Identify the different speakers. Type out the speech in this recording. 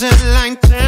Speaker 1: doesn't like to